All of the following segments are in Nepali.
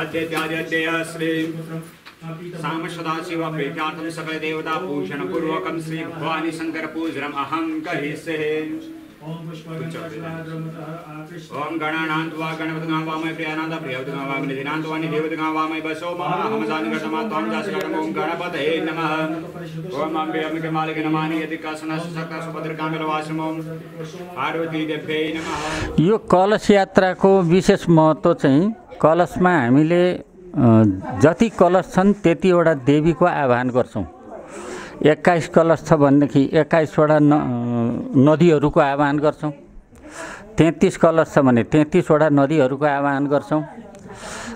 अद्यत्याद्यद्यः श्री साम सदाशिव प्रीत्यार्थं सकलदेवता पूषणपूर्वकं श्री भवानी शंकर पूजनम् अहं करिष्ये। ओम गणानान्त्वा गणपतिगा वामय प्रियानाथ प्रियवतिगा वामय निधिनान्त्वा निधिवतिगा वामय बसो मम हमजानि गतमा त्वं जासकटम ओम गणपतये नमः। ओम अम्बे अम्बिके मालिके नमानि यदि कासनस सक्ता सुभद्रकाङ्गलवासम ओम पार्वती देव्यै नमः। यो कलश यात्राको विशेष महत्त्व चाहिँ कलशमा हामीले जति कलश छन् त्यतिवटा देवीको आह्वान गर्छौँ। एक्काइस कलश छ भनेदेखि एक्काइसवटा न नदीहरूको आह्वान गर्छौँ। तेत्तिस कलश छ भने तेत्तिसवटा नदीहरूको आह्वान गर्छौँ।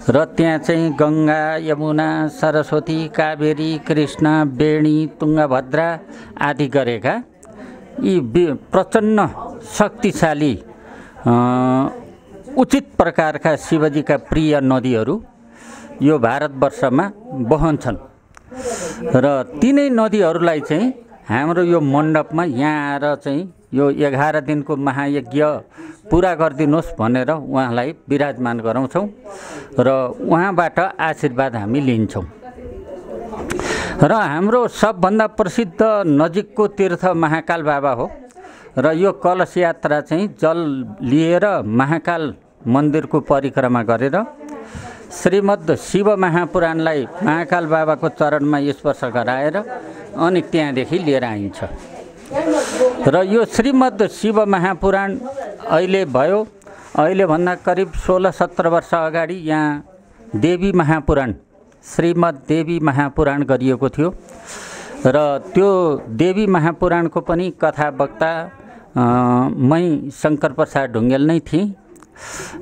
र त्यहाँ चाहिँ गङ्गा यमुना सरस्वती कावेरी कृष्ण बेणी तुङ्गभद्रा आदि गरेका यी प्रचण्ड शक्तिशाली उचित प्रकारका शिवजीका प्रिय नदीहरू यो भारतवर्षमा बहन्छन्। र तिनै नदीहरूलाई चाहिँ हाम्रो यो मण्डपमा यहाँ आएर चाहिँ यो एघार दिनको महायज्ञ पुरा गरिदिनुहोस् भनेर उहाँलाई विराजमान गराउँछौँ र उहाँबाट आशीर्वाद हामी लिन्छौँ। र हाम्रो सबभन्दा प्रसिद्ध नजिकको तीर्थ महाकाल बाबा हो र यो कलश यात्रा चाहिँ जल लिएर महाकाल मन्दिरको परिक्रमा गरेर श्रीमद् शिव महापुराणलाई महाकाल बाबाको चरणमा स्पर्श गराएर अनि त्यहाँदेखि लिएर आइन्छ। र यो श्रीमद् शिव महापुराण अहिले भयो। अहिलेभन्दा करिब सोह्र सत्र वर्ष अगाडि यहाँ देवी महापुराण श्रीमद् देवी महापुराण गरिएको थियो। र त्यो देवी महापुराणको पनि कथा वक्ता मै शङ्कर प्रसाद ढुङ्गेल नै थिएँ।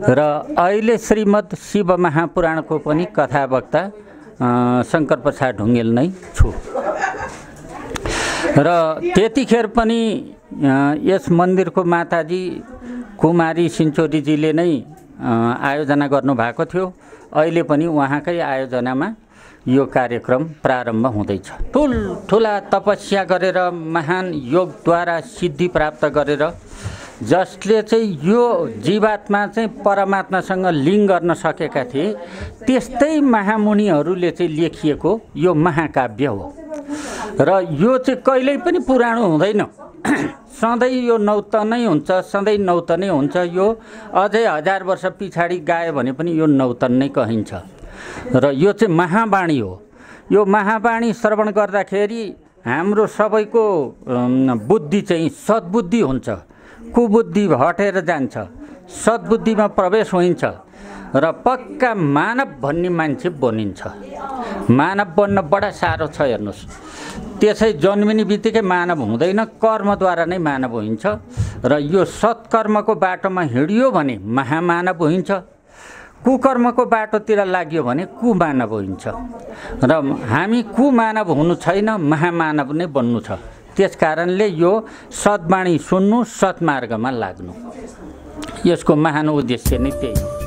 र अहिले श्रीमद् शिव महापुराणको पनि कथा वक्ता अ, शङ्कर प्रसाद ढुङ्गेल नै छु। र त्यतिखेर पनि यस मन्दिरको माताजी कुमारी सिन्चोरीजीले नै आयोजना गर्नुभएको थियो। अहिले पनि उहाँकै आयोजनामा यो कार्यक्रम प्रारम्भ हुँदैछ। ठुल्ठुला तपस्या गरेर महान योगद्वारा सिद्धि प्राप्त गरेर जसले चाहिँ यो जीवात्मा चाहिँ परमात्मासँग लिङ्क गर्न सकेका थिए त्यस्तै महामुनिहरूले चाहिँ लेखिएको यो महाकाव्य हो। र यो चाहिँ कहिल्यै पनि पुरानो हुँदैन। सधैँ यो नौतनै हुन्छ सधैँ नौतनै हुन्छ यो। अझै हजार वर्ष पछाडि गायो भने पनि यो नौतन नै कहिन्छ। र यो चाहिँ महावाणी हो। यो महावाणी श्रवण गर्दाखेरि हाम्रो सबैको बुद्धि चाहिँ सद्बुद्धि हुन्छ। कुबुद्धि हटेर जान्छ सद्बुद्धिमा प्रवेश हुन्छ र पक्का मानव भन्ने मान्छे बनिन्छ। मानव बन्न बडा साह्रो छ हेर्नुहोस्। त्यसै जन्मिने बित्तिकै मानव हुँदैन कर्मद्वारा नै मानव हुन्छ र यो सत्कर्मको बाटोमा हिँडियो भने महामानव हुन्छ कुकर्मको बाटोतिर लाग्यो भने कुमानव हुन्छ र हामी कुमानव हुनु छैन महामानव नै बन्नु छ। त्यस कारणले यो सद्वाणी सुन्नु सत्मार्गमा लाग्नु। यसको महान उद्देश्य नै त्यही हो।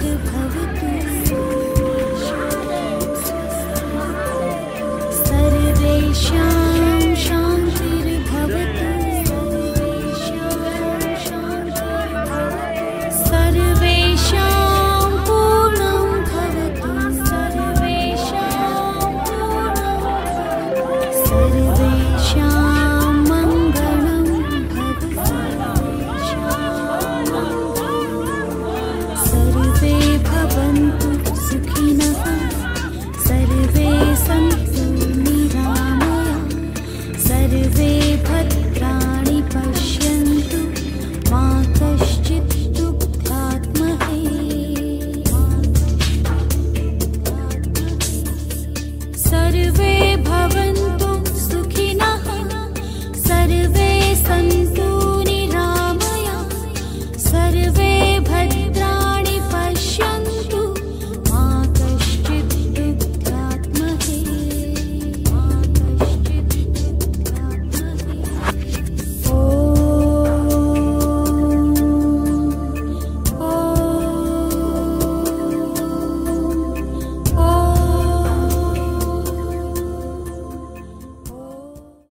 the public.